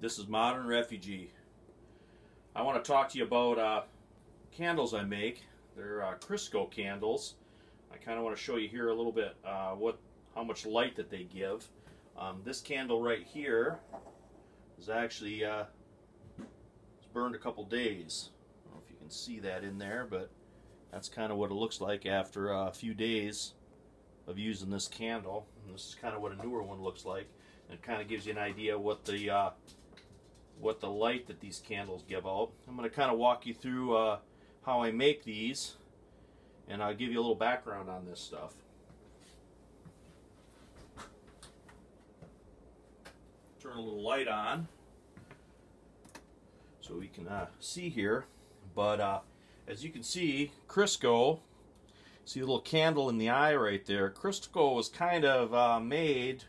This is Modern Refugee. I want to talk to you about uh, candles I make. They're uh, Crisco candles. I kind of want to show you here a little bit uh, what how much light that they give. Um, this candle right here is actually uh, it's burned a couple days. I don't know if you can see that in there, but that's kind of what it looks like after a few days of using this candle. And this is kind of what a newer one looks like. It kind of gives you an idea what the uh, what the light that these candles give out. I'm going to kind of walk you through uh, how I make these and I'll give you a little background on this stuff. Turn a little light on so we can uh, see here. But uh, as you can see, Crisco, see the little candle in the eye right there, Crisco was kind of uh, made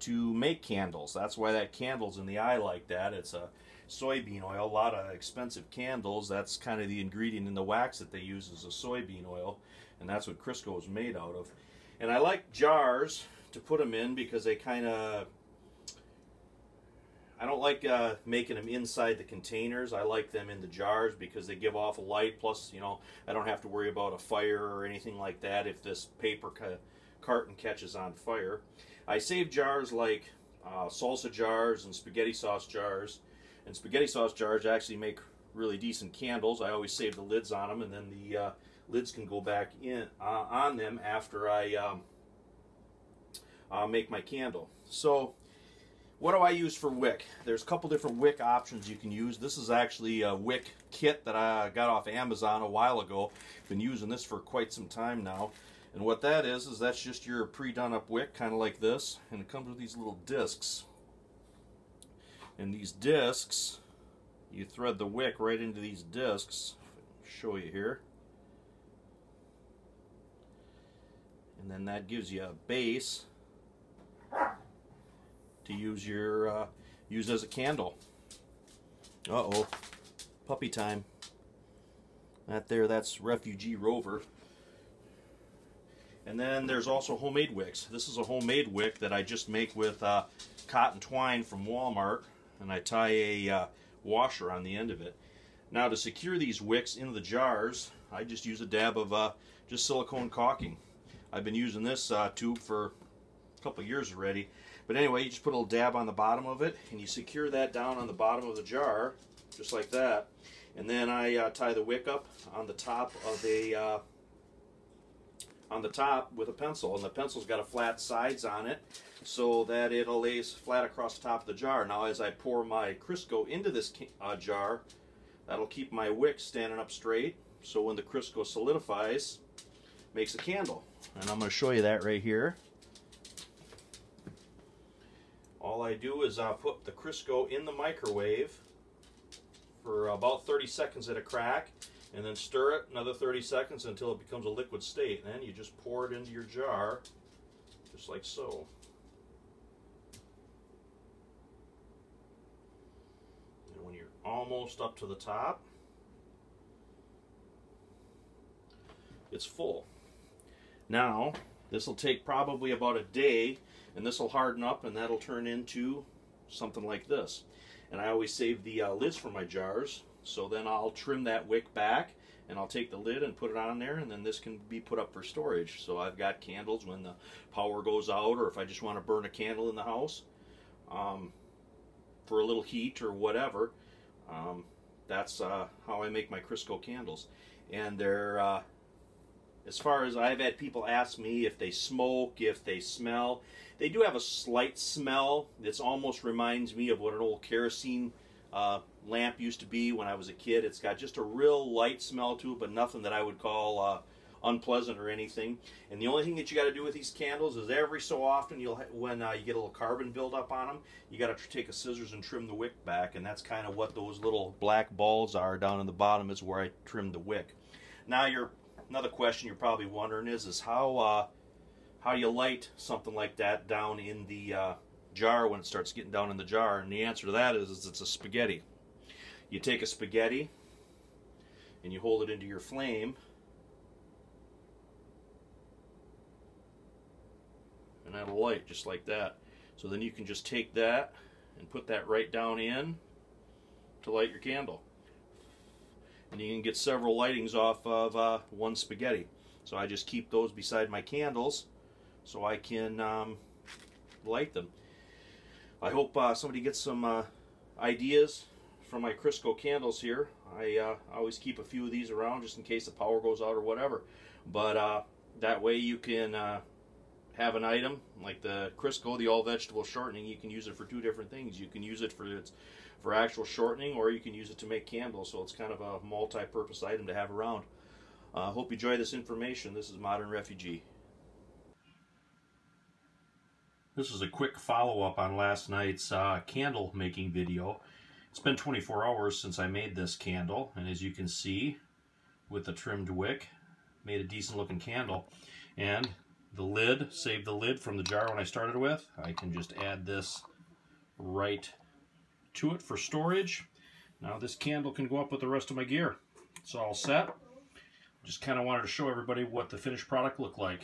to make candles. That's why that candle's in the eye like that. It's a soybean oil, a lot of expensive candles. That's kind of the ingredient in the wax that they use is a soybean oil, and that's what Crisco is made out of. And I like jars to put them in because they kind of I don't like uh, making them inside the containers. I like them in the jars because they give off a light. Plus, you know, I don't have to worry about a fire or anything like that if this paper carton catches on fire. I save jars like uh, salsa jars and spaghetti sauce jars. And spaghetti sauce jars actually make really decent candles. I always save the lids on them, and then the uh, lids can go back in uh, on them after I um, uh, make my candle. So, what do I use for wick? There's a couple different wick options you can use. This is actually a wick kit that I got off Amazon a while ago. Been using this for quite some time now. And what that is, is that's just your pre-done up wick, kind of like this. And it comes with these little discs. And these discs, you thread the wick right into these discs. show you here. And then that gives you a base to use your uh, use as a candle. Uh oh, puppy time. That there, that's Refugee Rover. And then there's also homemade wicks. This is a homemade wick that I just make with uh, cotton twine from Walmart, and I tie a uh, washer on the end of it. Now to secure these wicks into the jars, I just use a dab of uh, just silicone caulking. I've been using this uh, tube for a couple years already. But anyway, you just put a little dab on the bottom of it, and you secure that down on the bottom of the jar, just like that. And then I uh, tie the wick up on the top of a uh, on the top with a pencil and the pencil's got a flat sides on it so that it lays flat across the top of the jar. Now as I pour my Crisco into this uh, jar that'll keep my wick standing up straight so when the Crisco solidifies makes a candle and I'm going to show you that right here. All I do is uh, put the Crisco in the microwave for about 30 seconds at a crack and then stir it another 30 seconds until it becomes a liquid state. And then you just pour it into your jar, just like so. And when you're almost up to the top, it's full. Now, this will take probably about a day, and this will harden up, and that'll turn into something like this. And I always save the uh, lids for my jars so then I'll trim that wick back and I'll take the lid and put it on there and then this can be put up for storage. So I've got candles when the power goes out or if I just want to burn a candle in the house um, for a little heat or whatever. Um, that's uh, how I make my Crisco candles. And they're, uh, as far as I've had people ask me if they smoke, if they smell, they do have a slight smell that almost reminds me of what an old kerosene uh, lamp used to be when I was a kid. It's got just a real light smell to it, but nothing that I would call uh, unpleasant or anything. And the only thing that you got to do with these candles is every so often, you'll when uh, you get a little carbon buildup on them, you got to take a scissors and trim the wick back, and that's kind of what those little black balls are down in the bottom is where I trim the wick. Now, your another question you're probably wondering is is how uh, how you light something like that down in the uh, jar when it starts getting down in the jar? And the answer to that is, is it's a spaghetti. You take a spaghetti and you hold it into your flame and that'll light just like that. So then you can just take that and put that right down in to light your candle. And you can get several lightings off of uh, one spaghetti. So I just keep those beside my candles so I can um, light them. I hope uh, somebody gets some uh, ideas from my Crisco candles here. I uh, always keep a few of these around just in case the power goes out or whatever. But uh, that way you can uh, have an item like the Crisco, the all vegetable shortening. You can use it for two different things. You can use it for its for actual shortening, or you can use it to make candles. So it's kind of a multi-purpose item to have around. I uh, hope you enjoy this information. This is Modern Refugee. This is a quick follow-up on last night's uh, candle making video. It's been 24 hours since I made this candle, and as you can see, with the trimmed wick, made a decent looking candle. And the lid, saved the lid from the jar when I started with. I can just add this right to it for storage. Now this candle can go up with the rest of my gear. It's all set. Just kind of wanted to show everybody what the finished product looked like.